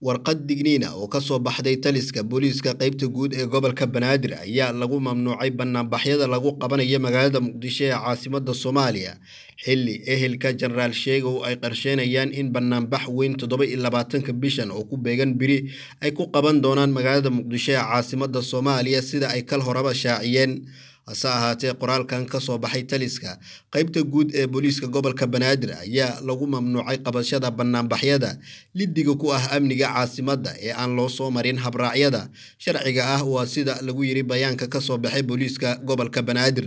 warqad digniina oo ka soo baxday taliska booliiska qaybta guud ee gobolka banaadir ayaa lagu mamnuucay banaanbaxyada lagu qabanayo magaalada muqdisho ee caasimada soomaaliya xilli ehelka jenaraal sheegow ay qarsheenayaan in banaanbax weyn toddoba iyo labaatanka bishan oo ku beegan biri ay ku qaban doonaan magaalada muqdisho ee caasimada soomaaliya sida ay kal horeba shaaciyeen hase ahaatee qoraalkan ka soo baxay taliska qaybta guud ee booliiska gobolka banaadir ayaa lagu mamnuucay qabashada banaanbaxyada lidiga ku ah amniga caasimadda ee aan loo soo marin habraacyada. Sharciga ah waa sida lagu yiri bayaanka ka soo baxay booliiska gobolka banaadir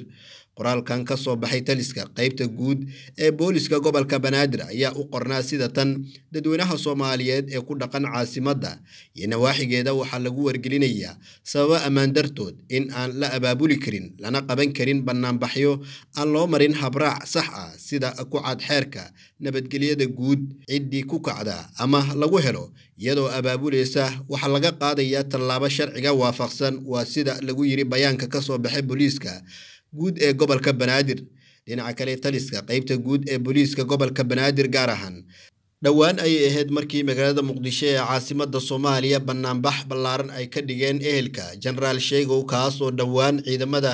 qoraalkan ka soo baxay taliska qaybta guud ee booliiska gobolka banaadir ayaa u qornaa sida tan dadweynaha soomaaliyeed ee ku dhaqan caasimadda iyo nawaaxigeeda waxaa lagu wargelinayaa sababo ammaan dartood in aan la abaabuli karin lana qaban karin banaanbaxyo aan loo marin habraac sax ah sida ku cad xeerka nabadgelyada guud ciddii ku kacda ama lagu helo iyadoo abaabulaysa waxaa laga qaadayaa tallaabo sharciga waafaqsan waa sida lagu yiri bayaanka ka soo baxay booliiska guud ee gobolka banaadir. Dhinaca kale taliska qaybta guud ee booliiska gobolka banaadir gaar ahaan dhowaan ayay ahayd markii magaalada muqdisho ee caasimada soomaaliya banaanbax ballaaran ay ka dhigeen ehelka jenaraal sheegow kaas oo dhowaan ciidamada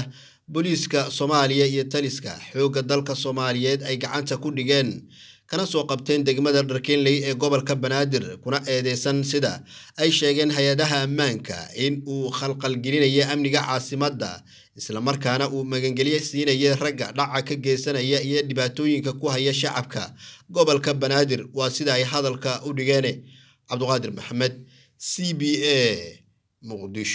booliiska soomaaliya iyo taliska. Xoogga dalka soomaaliyeed ay gacanta ku dhigeen kana soo qabteen degmada dharkeenley ee gobolka banaadir kuna eedeysan sida ay sheegeen hay'adaha ammaanka in uu khalqalgelinaya amniga caasimadda islamarkaana uu magangelyo siinaya ragga dhaca ka geysanaya iyo dhibaatooyinka ku haya shacabka. Gobolka banaadir waa sida ay hadalka u dhigeen. Cabduqaadir maxamed c b a muqdisho